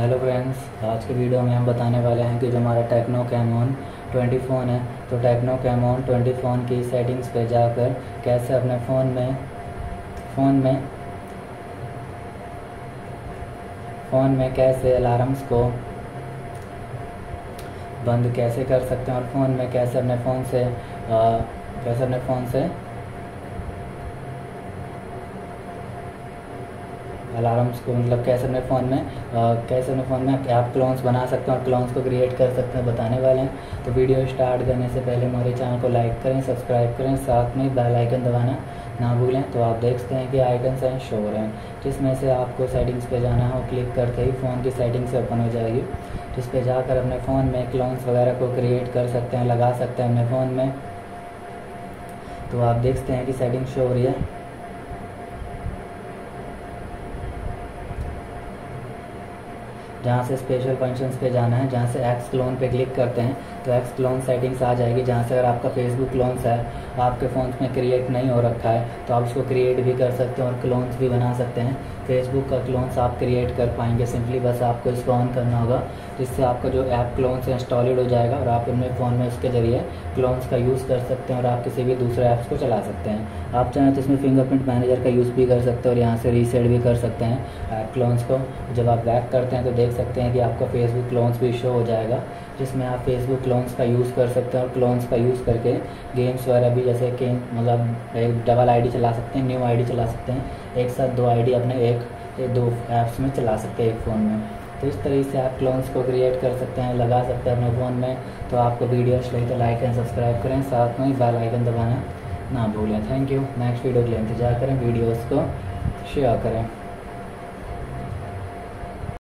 Hello friends आज के video में हम बताने वाले हैं कि जो हमारा टेक्नो कैमोन 20 फ़ोन है तो टेक्नो कैमोन 20 फ़ोन की सेटिंग्स पे जाकर कैसे अपने फ़ोन में फ़ोन में फ़ोन में कैसे अलार्म्स को बंद कैसे कर सकते हैं और फ़ोन में कैसे अपने फ़ोन से आ, कैसे अपने फ़ोन से अलार्म्स को मतलब कैसे अपने फ़ोन में कैसे अपने फ़ोन में आप क्लोन्स बना सकते हैं और क्लोन्स को क्रिएट कर सकते हैं, बताने वाले हैं। तो वीडियो स्टार्ट करने से पहले हमारे चैनल को लाइक करें सब्सक्राइब करें, साथ में बेल आइकन दबाना ना भूलें। तो आप देख सकते हैं कि आइकन्स हैं शो रहे हैं। जिसमें से आपको सेटिंग्स पे जाना है और क्लिक करते ही फ़ोन की सेटिंग्स ओपन हो जाएगी। जिस पे जाकर अपने फ़ोन में क्लोन्स वगैरह को क्रिएट कर सकते हैं, लगा सकते हैं अपने फ़ोन में। तो आप देख सकते हैं कि सेटिंग शो हो रही है। जहाँ से स्पेशल फ़ंक्शंस पे जाना है, जहाँ से एक्स क्लोन पे क्लिक करते हैं तो एक्स क्लोन सेटिंग्स आ जाएगी जहाँ से अगर आपका फेसबुक क्लोन्स है, आपके फ़ोन में क्रिएट नहीं हो रखा है तो आप उसको क्रिएट भी कर सकते हैं और क्लोन्स भी बना सकते हैं। फेसबुक का क्लोन्स आप क्रिएट कर पाएँगे सिंपली बस आपको इसको ऑन करना होगा, जिससे आपका जो ऐप क्लोन्स है इंस्टॉलेड हो जाएगा और आप अपने फ़ोन में उसके ज़रिए क्लोन्स का यूज़ कर सकते हैं और आप किसी भी दूसरे ऐप्स को चला सकते हैं। आप चाहें तो इसमें फिंगरप्रिंट मैनेजर का यूज़ भी कर सकते हैं और यहाँ से रीसेट भी कर सकते हैं ऐप क्लोन्स को। जब आप बैक करते हैं तो देख सकते हैं कि आपका फेसबुक क्लोन्स भी शो हो जाएगा, जिसमें आप फेसबुक क्लोन्स का यूज़ कर सकते हैं और क्लोन्स का यूज़ करके गेम्स वगैरह भी जैसे कि मतलब एक डबल आईडी चला सकते हैं न्यू आईडी चला सकते हैं, एक साथ दो आईडी अपने एक दो ऐप्स में चला सकते हैं एक फ़ोन में। तो इस तरीके से आप क्लोन्स को क्रिएट कर सकते हैं, लगा सकते हैं अपने फ़ोन में। तो आपको वीडियो अच्छी तो लाइक एंड सब्सक्राइब करें, साथ में बेल आइकन दबाना ना भूलें। थैंक यू नेक्स्ट वीडियो के लिए इंतज़ार करें वीडियोज़ को शेयर करें।